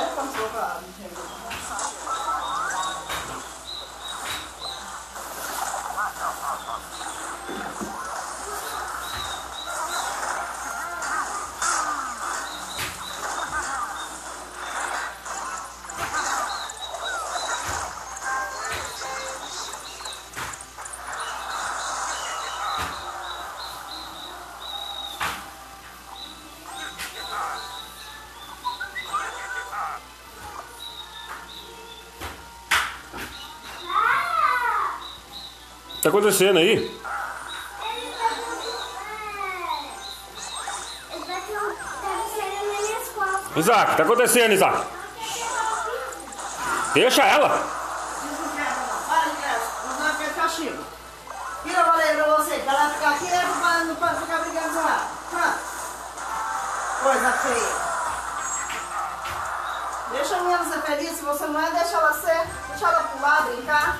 Olha quanto eu O que tá acontecendo aí? Ele minhas costas. Isaac, tá acontecendo, Isaac? Deixa ela. Pra você? Ela ficar ficar brigando? Coisa feia. Deixa a menina ser feliz. Se você não é, deixa ela ser. Deixa ela pular, brincar.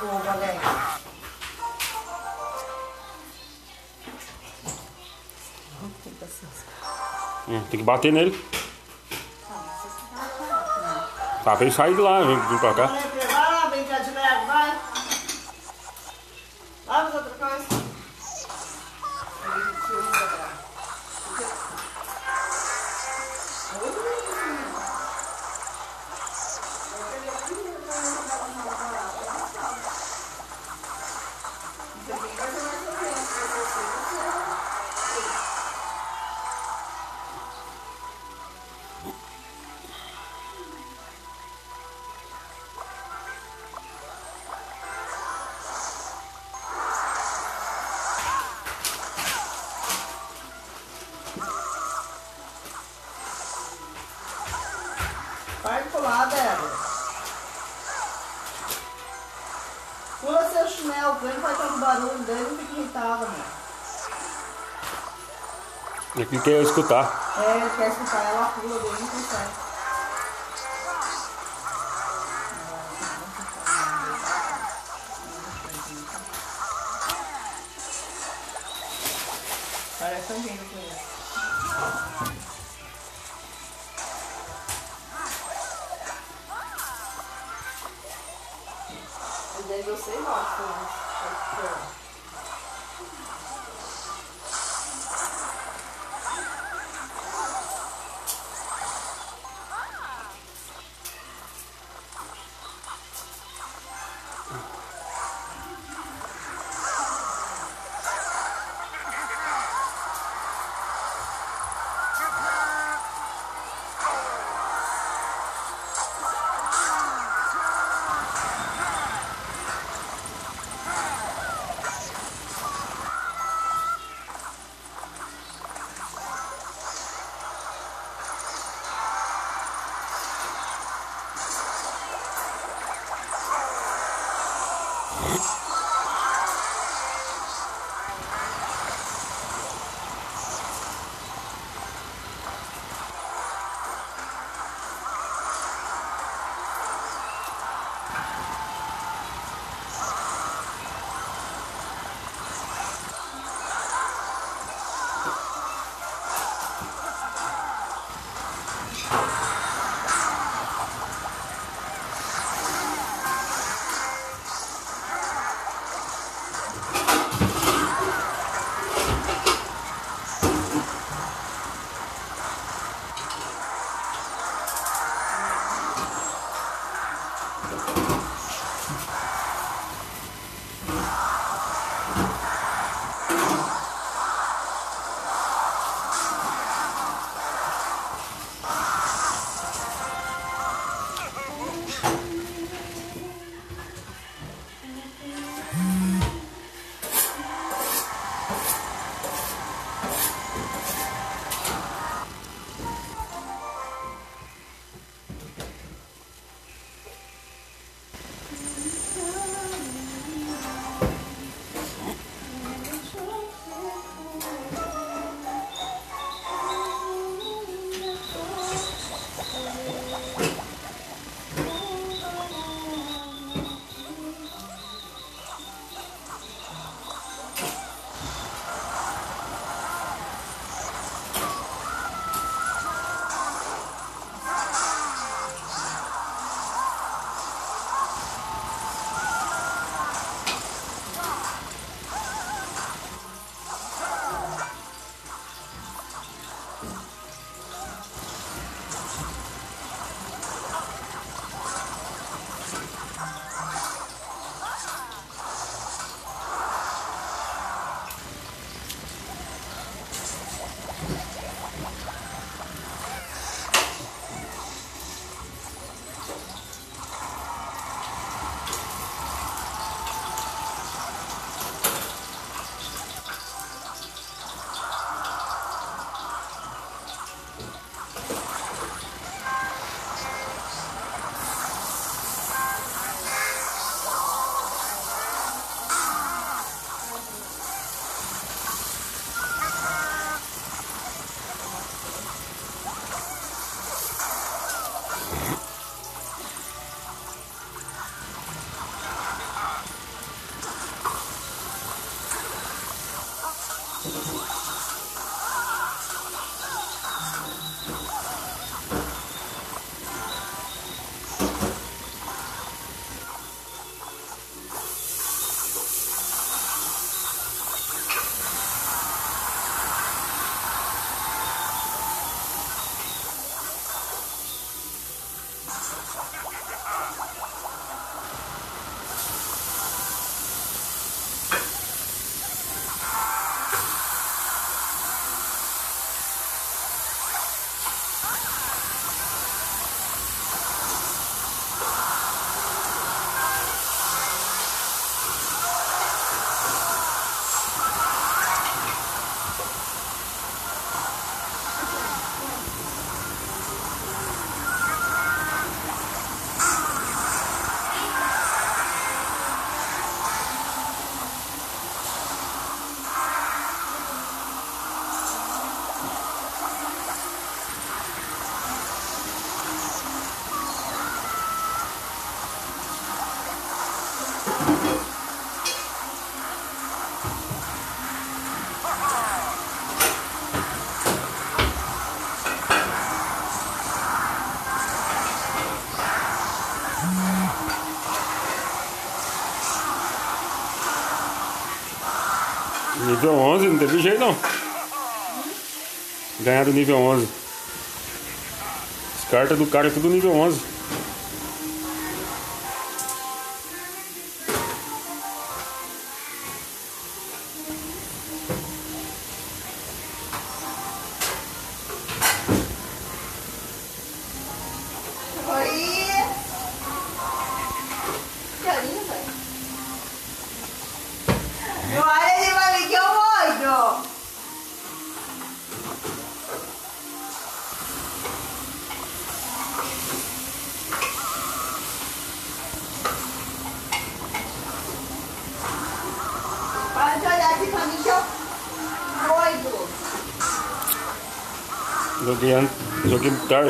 Boa, alegre. Hum, tem que bater nele. Tá, pra ele sair de lá, vem, pra cá. Ele quer escutar. É, quer escutar, ela pula dele, não consegue. Nível 11, não teve jeito não. Ganhar do nível 11. As cartas do cara é tudo nível 11.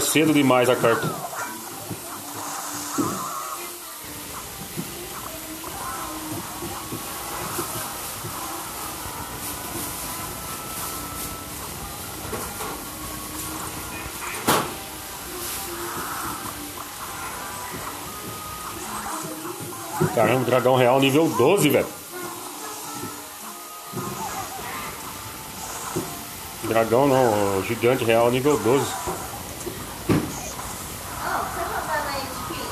Cedo demais a carta. Caramba, dragão real nível 12, velho. Dragão não, gigante real nível 12. Ah, você jogando aí de quem?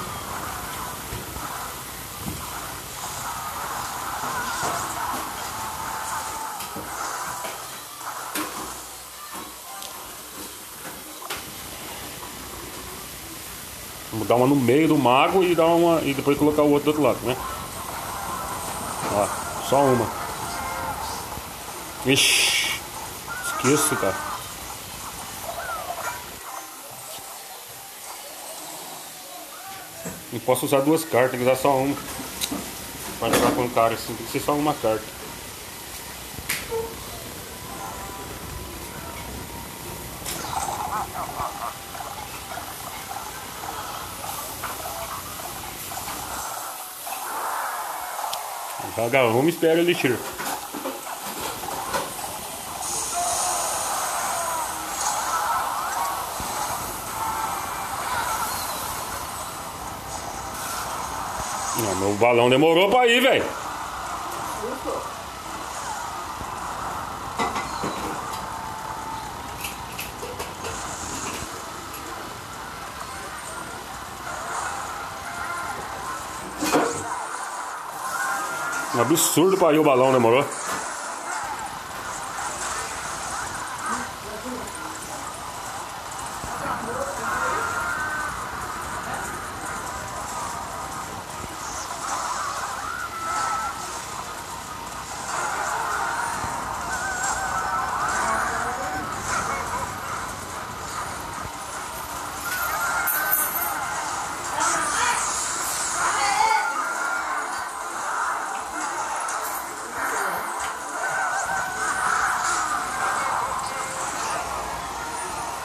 Vamos dar uma no meio do mago e dar uma e depois colocar o outro do outro lado, né? Ó, só uma. Ixi, esqueço, cara. Não posso usar duas cartas, tem que usar só uma. Pra jogar com o cara assim, tem que ser só uma carta. Joga uma e espera ele tirar. Não, meu balão demorou pra ir, velho. Absurdo pra ir o balão, demorou?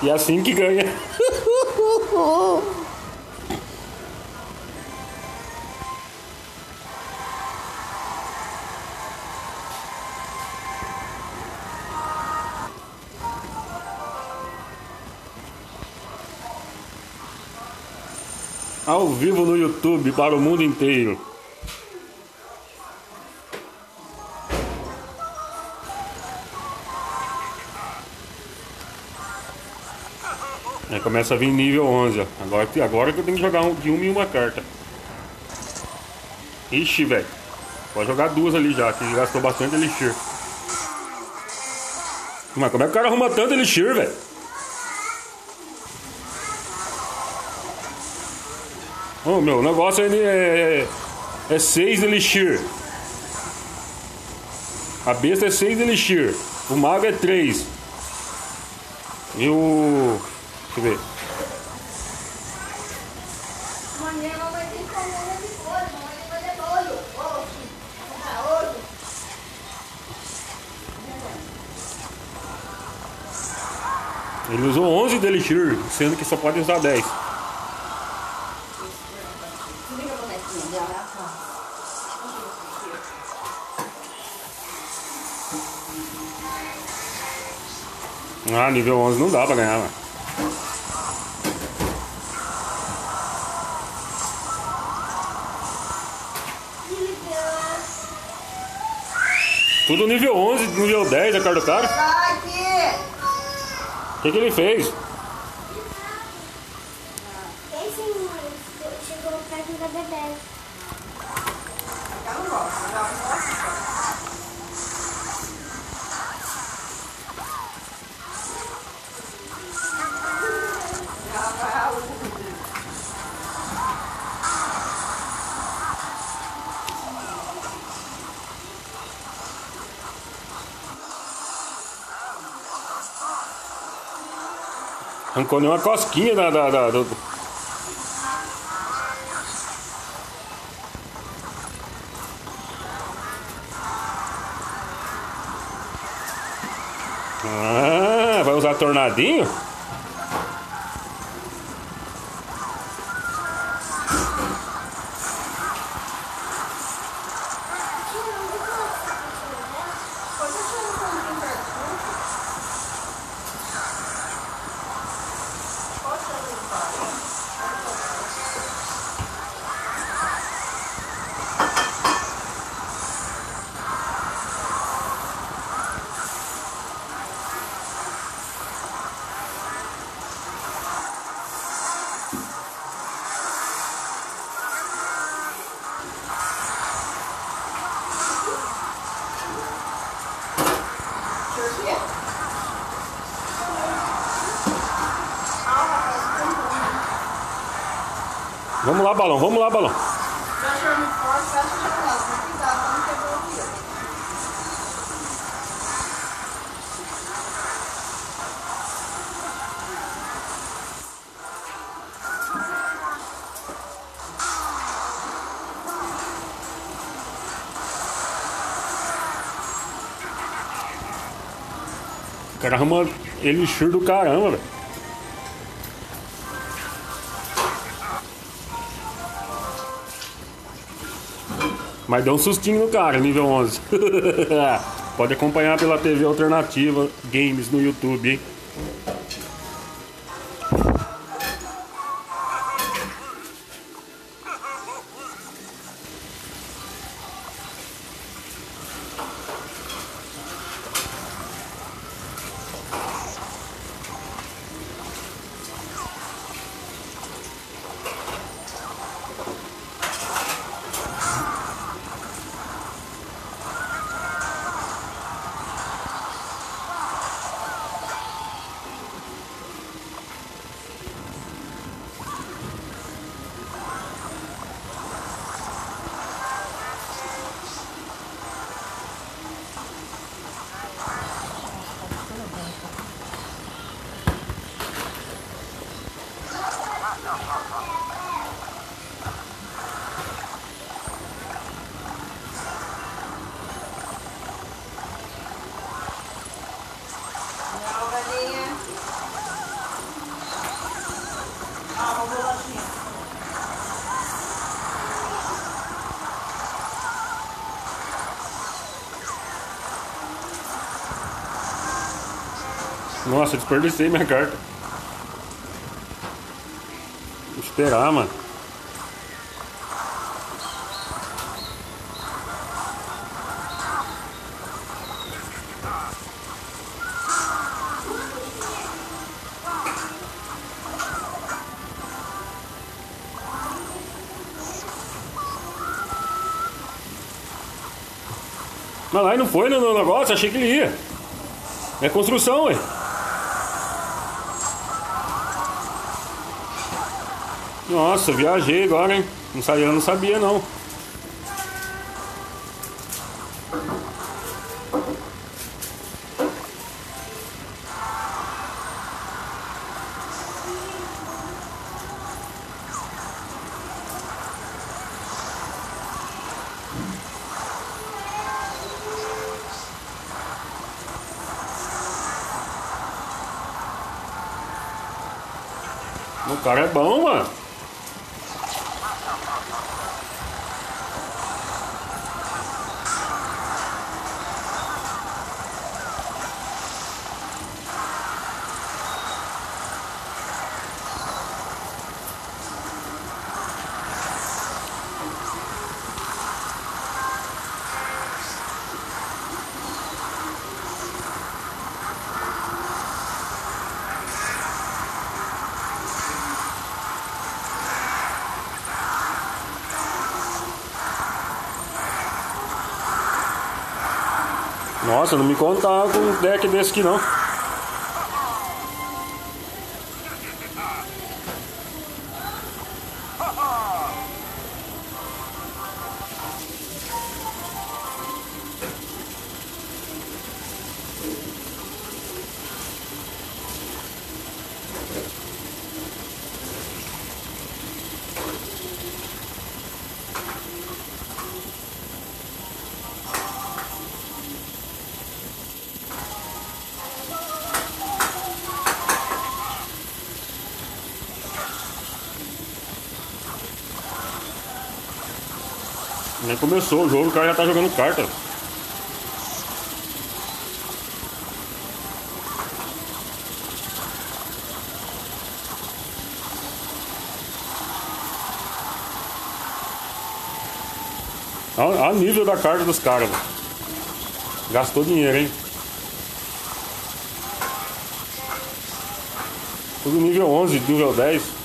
E é assim que ganha. Ao vivo no YouTube para o mundo inteiro. Começa a vir nível 11, ó. Agora, agora que eu tenho que jogar um, de uma em uma carta. Ixi, velho. Pode jogar duas ali já, que gastou bastante elixir. Mas como é que o cara arruma tanto elixir, velho? Ô, meu, o negócio é, é, é 6 elixir. A besta é 6 elixir. O mago é 3. E o. Deixa eu ver. Amanhã a mamãe tem que comer de mamãe que fazer bolo. Ah. Ele usou 11 de elixir, sendo que só pode usar 10. Liga a bonequinha dela, ó. Ah, nível 11 não dá pra ganhar, mano. Tudo nível 11, nível 10 a cara do cara. O que, que ele fez? Arrancou uma cosquinha da, da, da- do... Ah, vai usar tornadinho? Vamos lá, balão, vamos lá, balão. Se achar muito forte, fecha a Mas deu um sustinho no cara, nível 11. Pode acompanhar pela TV Alternativa Games no YouTube, hein? Nossa, desperdicei minha carta. Vou esperar, mano. Mas lá não foi no negócio, achei que ele ia. É construção, ué. Nossa, viajei agora, hein? Não sabia, eu não sabia não. Nossa, não me contava com um deck desse aqui não. Nem começou o jogo, o cara já tá jogando carta. Olha o nível da carta dos caras. Gastou dinheiro, hein? Tudo nível 11, nível 10.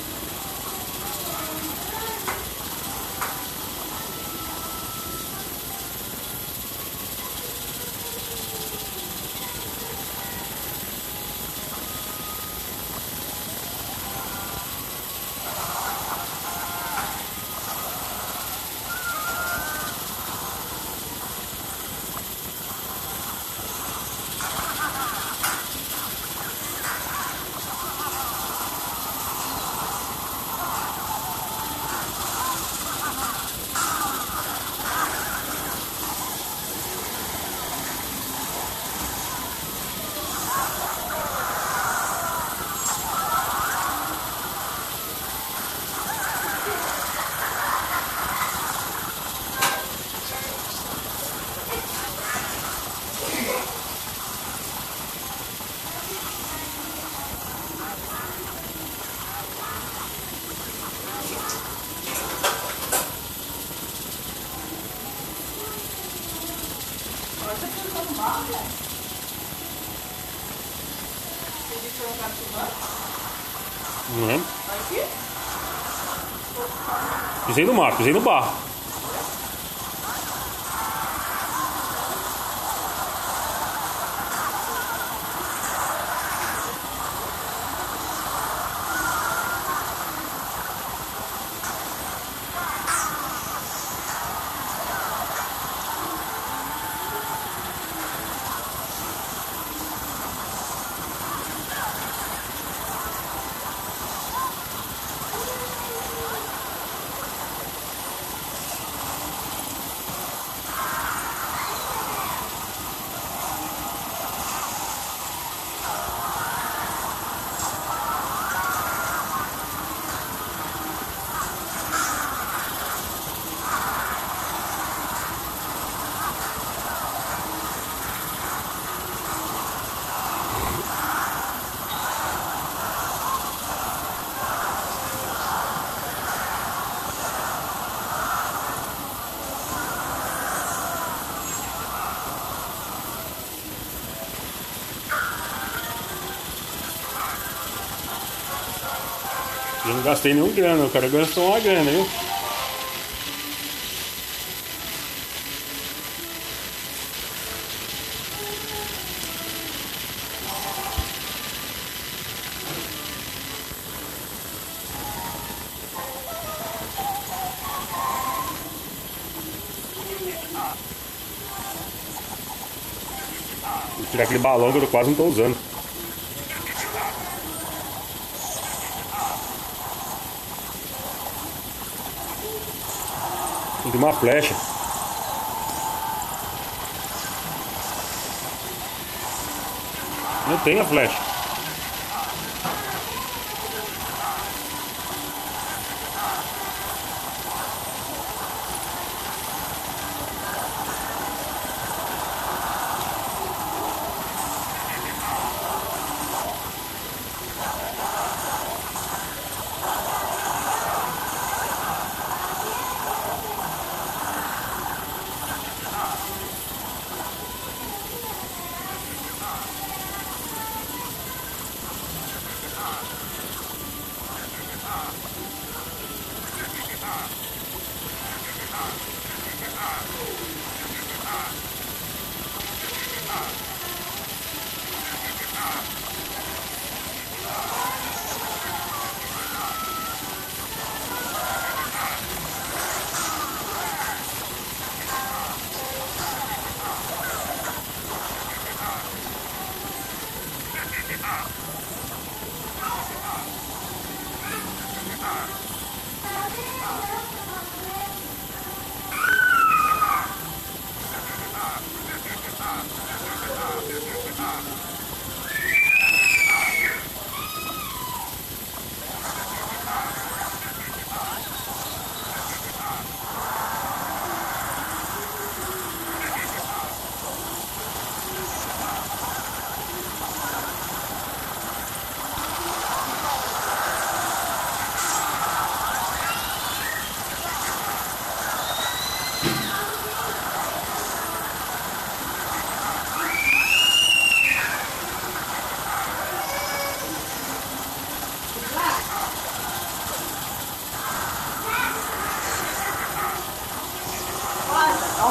Pisei no mar, pisei no barro. Gastei nenhum grana, o cara gastou uma grana, viu? Vou tirar aquele balão que eu quase não tô usando. Tem uma flecha. Não tem a flecha.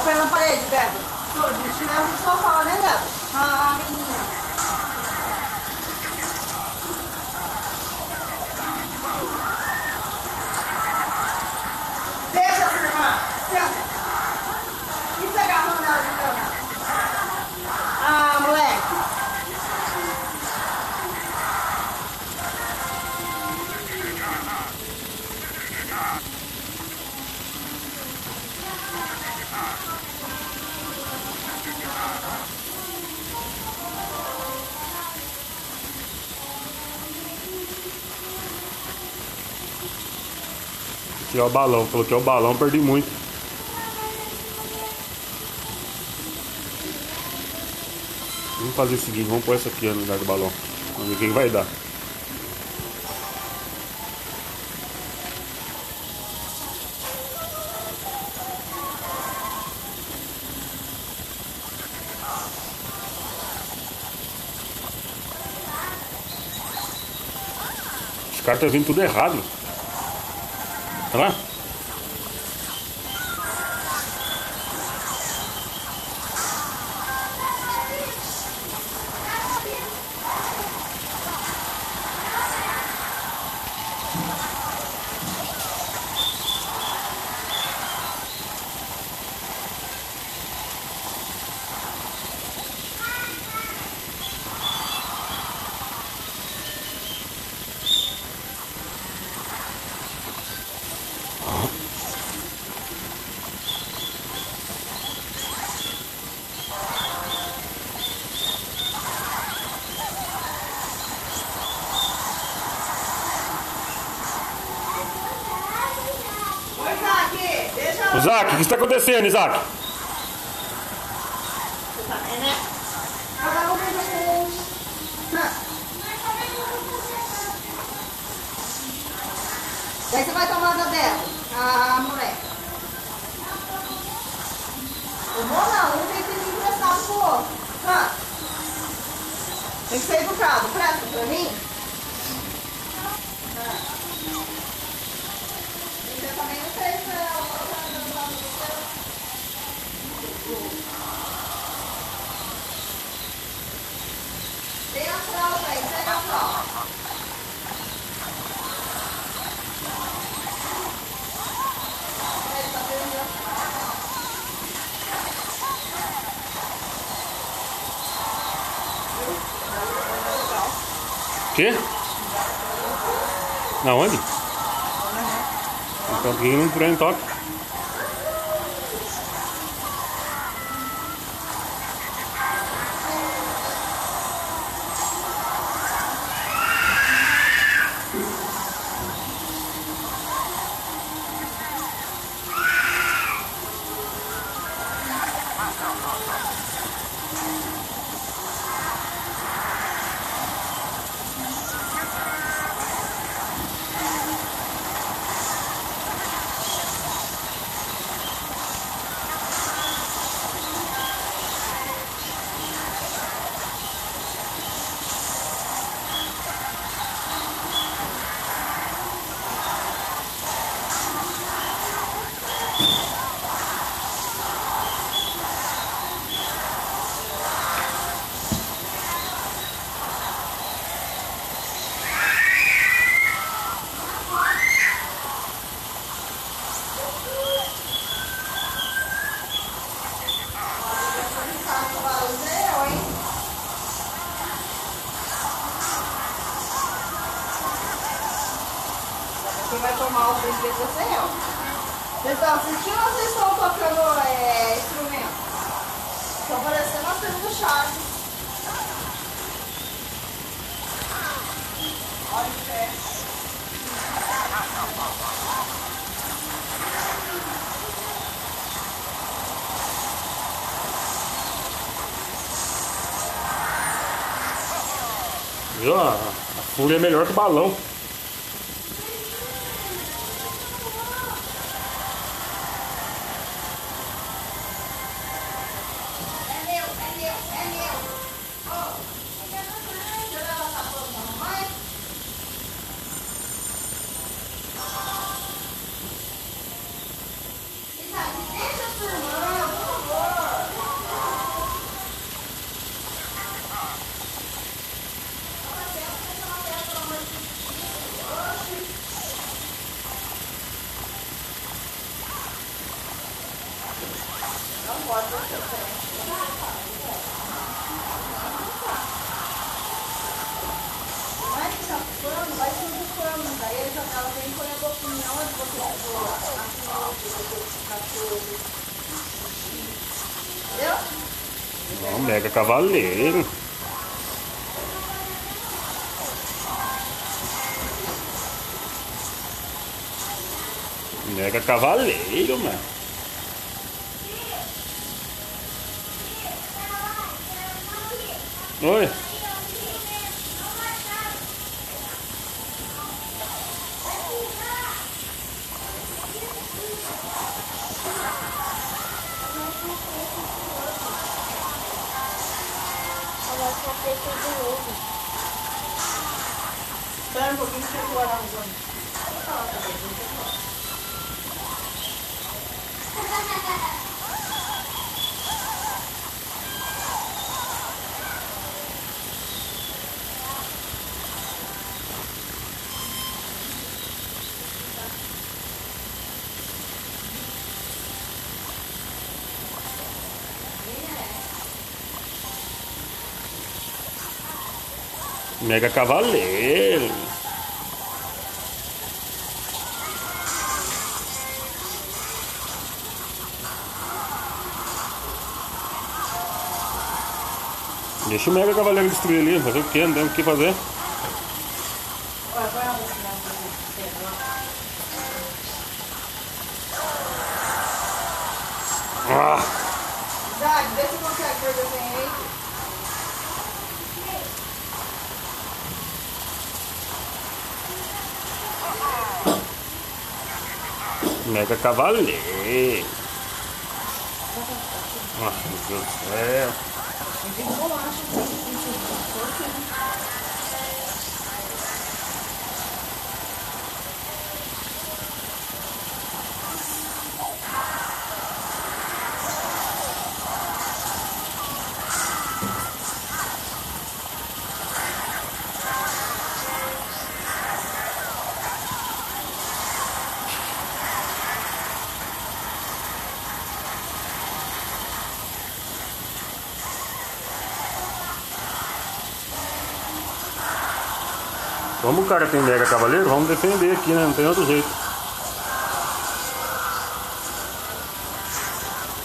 Olha, dá o pé na parede, Beto. De chinelo no sofá, né, Beto? Ah, menina. Deixa, Tirar o balão. Coloquei o balão, perdi muito. Vamos fazer o seguinte, vamos pôr essa aqui no lugar do balão. Vamos ver o que que vai dar. Os caras estão vindo tudo errado. Voilà. Com... Hã? Daí você vai tomar da dela. Ah, moleque. Eu vou não, um tem que me emprestar pro outro. Hã? Tem que ser educado. Presta pra mim? Na onde? Então por não por ele toca? Thank Viu? A a fúria é melhor que o balão. A flor, o cachorro. Entendeu? Ó, mega cavaleiro. Mega cavaleiro, mano. Oi. Agora tá preto de novo. Espera um pouquinho que eu vou guardar um pano. Vou falar também, deixa eu falar. Mega cavaleiro. Deixa o Mega Cavaleiro destruir ali, fazer o quê? Não tem o que fazer. Olha, põe a boquinha pra você. Ah, Isaac, vê se consegue pôr desenho aí. Mega Cavaleiro. Nossa, meu Deus do céu. Como o cara tem Mega Cavaleiro, vamos defender aqui, né? Não tem outro jeito.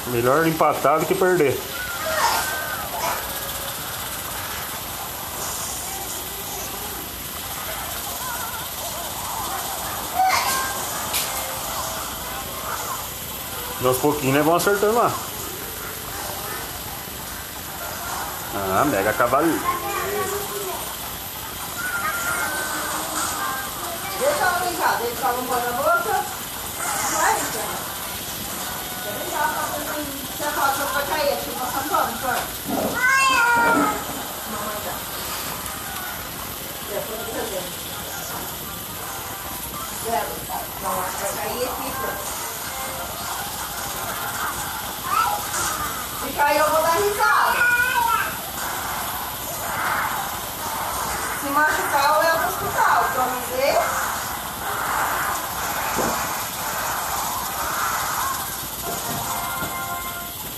Melhor empatar do que perder. E aos pouquinhos né, vão acertando lá. Ah, Mega Cavaleiro. Pensando, você fala que vai cair, acho que vai passar pano, pano. Mamãe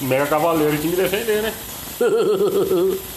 Mega Cavaleiro que defender, né?